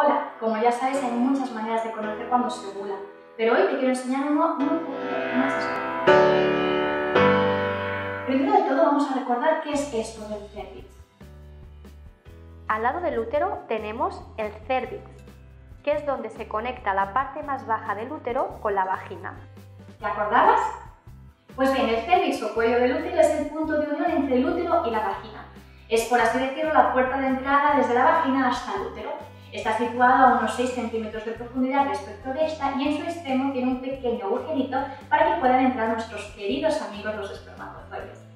Hola, como ya sabes hay muchas maneras de conocer cuando se ovula, pero hoy te quiero enseñar uno un poquito más especial. Primero de todo vamos a recordar qué es esto del cervix. Al lado del útero tenemos el cervix, que es donde se conecta la parte más baja del útero con la vagina. ¿Te acordabas? Pues bien, el cervix o cuello del útero es el punto de unión entre el útero y la vagina. Es, por así decirlo, la puerta de entrada desde la vagina hasta el útero. Está situado a unos 6 centímetros de profundidad respecto de esta y en su extremo tiene un pequeño agujerito para que puedan entrar nuestros queridos amigos los espermatozoides.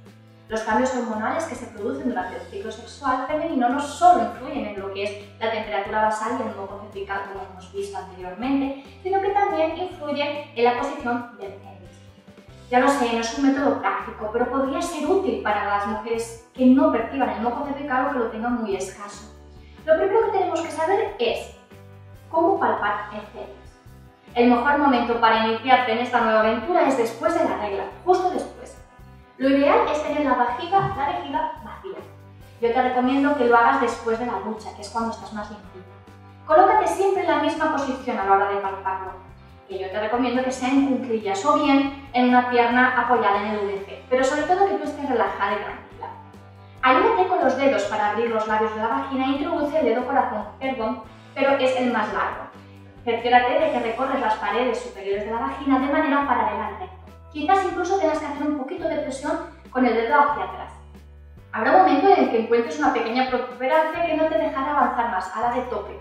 Los cambios hormonales que se producen durante el ciclo sexual femenino no solo influyen en lo que es la temperatura basal y el moco cervical como hemos visto anteriormente, sino que también influyen en la posición del cervix. Ya lo sé, no es un método práctico, pero podría ser útil para las mujeres que no perciban el moco cervical o que lo tengan muy escaso. Lo primero que tenemos que saber es cómo palpar cervix. El mejor momento para iniciarte en esta nueva aventura es después de la regla, justo después. Lo ideal es tener la vejiga, la vejiga vacía. Yo te recomiendo que lo hagas después de la ducha, que es cuando estás más limpita. Colócate siempre en la misma posición a la hora de palparlo que yo te recomiendo que sea en cunclillas o bien en una pierna apoyada en el VC, pero sobre todo que tú estés relajada y tranquila. Los dedos para abrir los labios de la vagina introduce el dedo corazón, perdón, pero es el más largo. Cerciórate de que recorres las paredes superiores de la vagina de manera paralela al recto. Quizás incluso tengas que hacer un poquito de presión con el dedo hacia atrás. Habrá un momento en el que encuentres una pequeña protuberancia que no te dejará avanzar más, a la de tope.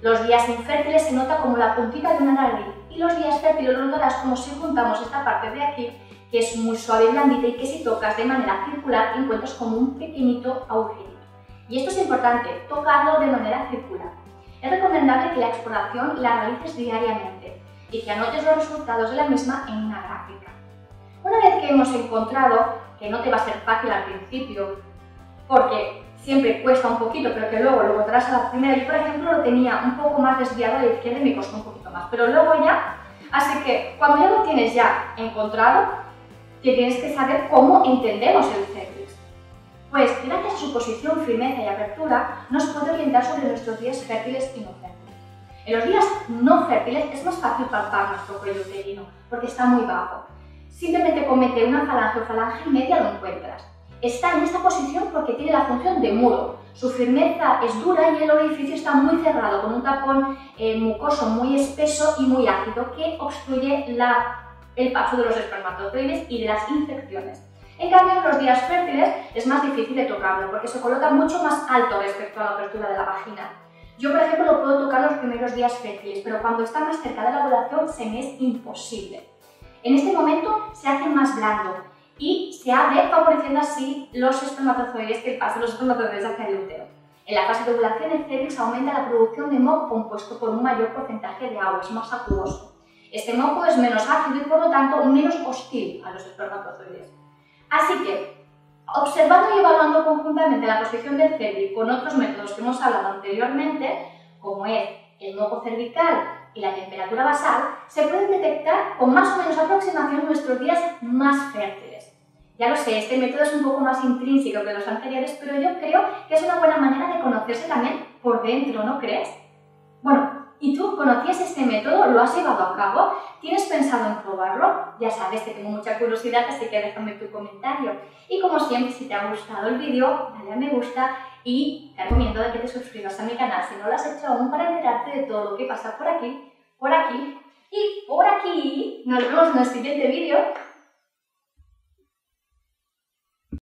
Los días infértiles se nota como la puntita de una nariz y los días fértiles lo notarás como si juntamos esta parte de aquí, que es muy suave y blandita y que si tocas de manera circular encuentras como un pequeñito agujerito. Y esto es importante, tocarlo de manera circular. Es recomendable que la exploración la realices diariamente y que anotes los resultados de la misma en una gráfica. Una vez que hemos encontrado, que no te va a ser fácil al principio, porque siempre cuesta un poquito, pero que luego lo botarás a la primera. Yo, por ejemplo, lo tenía un poco más desviado a la izquierda y me costó un poquito más, pero luego ya, así que cuando ya lo tienes ya encontrado, te tienes que saber cómo entendemos el cervix. Pues gracias a su posición, firmeza y apertura, nos puede orientar sobre nuestros días fértiles y no fértiles. En los días no fértiles es más fácil palpar nuestro cuello uterino, porque está muy bajo. Simplemente comete una falange o falange media lo encuentras. Está en esta posición porque tiene la función de muro. Su firmeza es dura y el orificio está muy cerrado, con un tapón eh, mucoso muy espeso y muy ácido que obstruye el paso de los espermatozoides y de las infecciones. En cambio, en los días fértiles es más difícil de tocarlo porque se coloca mucho más alto respecto a la apertura de la vagina. Yo, por ejemplo, lo puedo tocar los primeros días fértiles, pero cuando está más cerca de la ovulación se me es imposible. En este momento se hace más blando y se abre favoreciendo así los espermatozoides que pasan los espermatozoides hacia el útero. En la fase de ovulación el cervix aumenta la producción de moco compuesto por un mayor porcentaje de agua, es más acuoso. Este moco es menos ácido y por lo tanto menos hostil a los espermatozoides. Así que, observando y evaluando conjuntamente la posición del cervix con otros métodos que hemos hablado anteriormente, como es el moco cervical y la temperatura basal, se pueden detectar con más o menos aproximación nuestros días más fértiles. Ya lo sé, este método es un poco más intrínseco que los anteriores, pero yo creo que es una buena manera de conocerse también por dentro, ¿no crees? Bueno, ¿y tú conocías este método? ¿Lo has llevado a cabo? ¿Tienes pensado en probarlo? Ya sabes, que tengo mucha curiosidad, así que déjame tu comentario. Y como siempre, si te ha gustado el vídeo, dale a me gusta y te recomiendo que te suscribas a mi canal si no lo has hecho aún para enterarte de todo lo que pasa por aquí, por aquí y por aquí. Nos vemos en el siguiente vídeo.